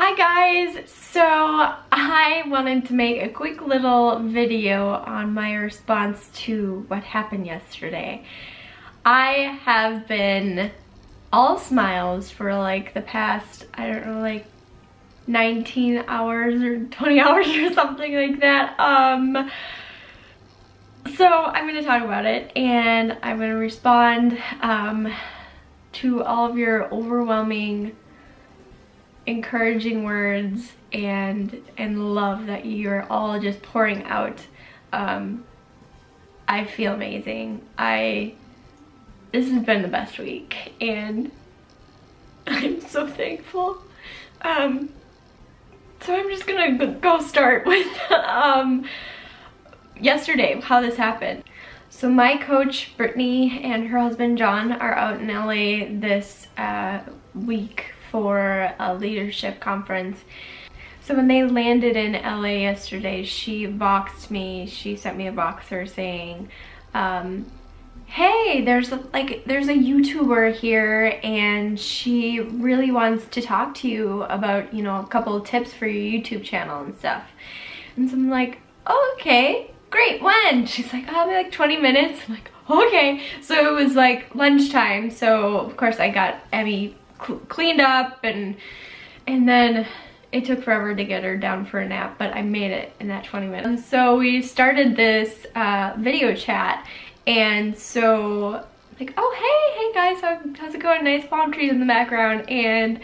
Hi guys! So I wanted to make a quick little video on my response to what happened yesterday. I have been all smiles for like the past, I don't know, like 19 hours or 20 hours or something like that. Um, so I'm going to talk about it and I'm going to respond um, to all of your overwhelming encouraging words and and love that you're all just pouring out. Um, I feel amazing. I this has been the best week and I'm so thankful. Um, so I'm just gonna go start with um, yesterday, how this happened. So my coach, Brittany, and her husband, John, are out in LA this uh, week for a leadership conference. So when they landed in LA yesterday, she voxed me. She sent me a Voxer saying, um, hey, there's a, like there's a YouTuber here and she really wants to talk to you about, you know, a couple of tips for your YouTube channel and stuff. And so I'm like, oh, okay, great, when? She's like, I'll be like 20 minutes. I'm like, okay. So it was like lunchtime. So of course I got Emmy cl cleaned up and and then it took forever to get her down for a nap, but I made it in that 20 minutes. And so we started this uh, video chat and so like, oh hey, hey guys, how, how's it going? Nice palm trees in the background. And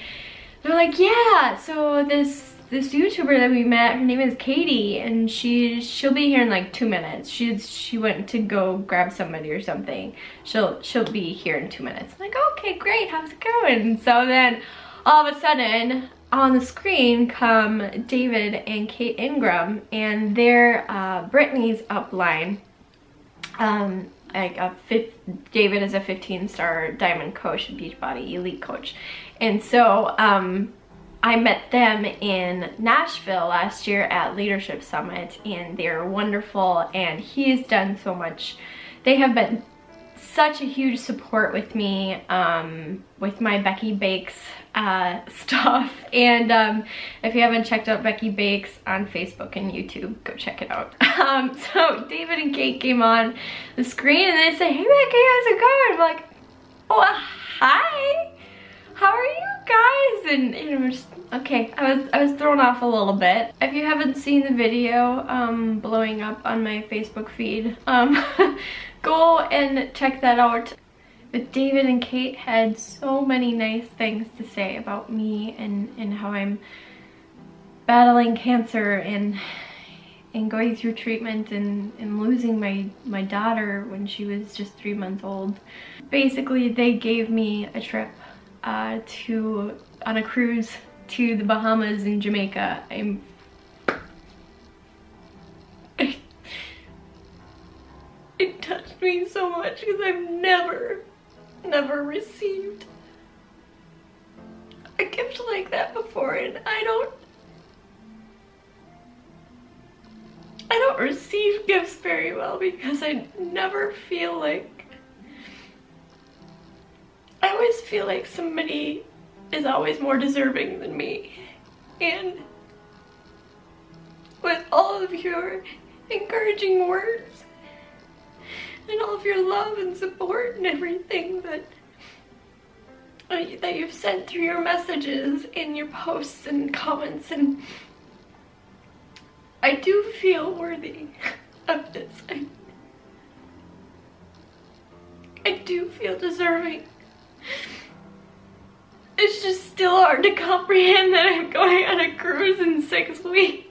they're like, yeah, so this this YouTuber that we met, her name is Katie, and she she'll be here in like two minutes. She's she went to go grab somebody or something. She'll she'll be here in two minutes. I'm like, okay, great, how's it going? So then all of a sudden on the screen come David and Kate Ingram and they're uh, Brittany's upline. Um, like a fifth, David is a 15 star diamond coach, Beachbody elite coach. And so um, I met them in Nashville last year at Leadership Summit and they're wonderful and he's done so much. They have been such a huge support with me um, with my Becky Bakes uh, stuff. And um, if you haven't checked out Becky Bakes on Facebook and YouTube, go check it out. Um, so David and Kate came on the screen and they say, hey Becky, how's it going? I'm like, oh, hi how are you guys? And you know, just, okay, I was I was thrown off a little bit. If you haven't seen the video um, blowing up on my Facebook feed, um, go and check that out. But David and Kate had so many nice things to say about me and, and how I'm battling cancer and and going through treatment and, and losing my, my daughter when she was just three months old. Basically, they gave me a trip uh, to on a cruise to the Bahamas and Jamaica. I'm it touched me so much because I've never, never received a gift like that before and I don't I don't receive gifts very well because I never feel like I always feel like somebody is always more deserving than me. And with all of your encouraging words and all of your love and support and everything that that you've sent through your messages and your posts and comments and I do feel worthy of this. I, I do feel deserving it's just still hard to comprehend that I'm going on a cruise in six weeks.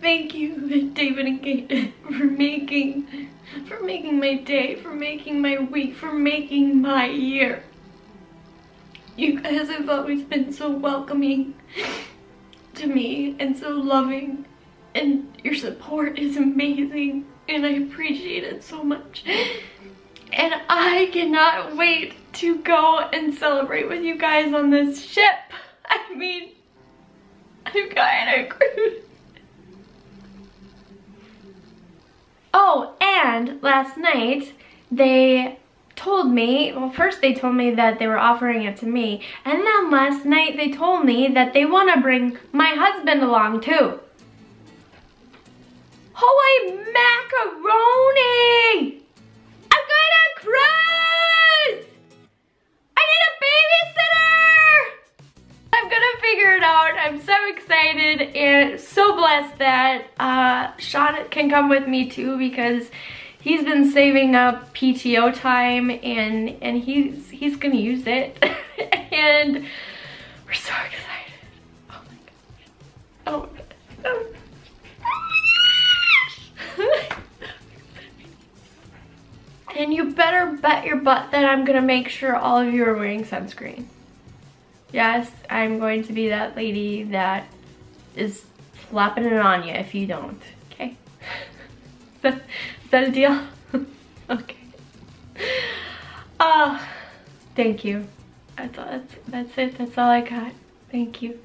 Thank you, David and Kate, for making, for making my day, for making my week, for making my year. You guys have always been so welcoming to me and so loving and your support is amazing and I appreciate it so much and I cannot wait to go and celebrate with you guys on this ship. I mean, I'm on a cruise. Oh, and last night they told me, well first they told me that they were offering it to me, and then last night they told me that they want to bring my husband along too. Holy macaroni! Blessed that uh, Sean can come with me too because he's been saving up PTO time and and he's he's gonna use it. And we're so excited. Oh my gosh. Oh oh and you better bet your butt that I'm gonna make sure all of you are wearing sunscreen. Yes I'm going to be that lady that is slapping it on you if you don't okay Is that a deal? okay. Uh, thank you. That's all, that's, that's it. That's all I got. Thank you.